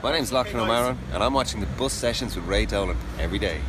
My name's Lachlan O'Maron, and I'm watching the bus sessions with Ray Dolan every day.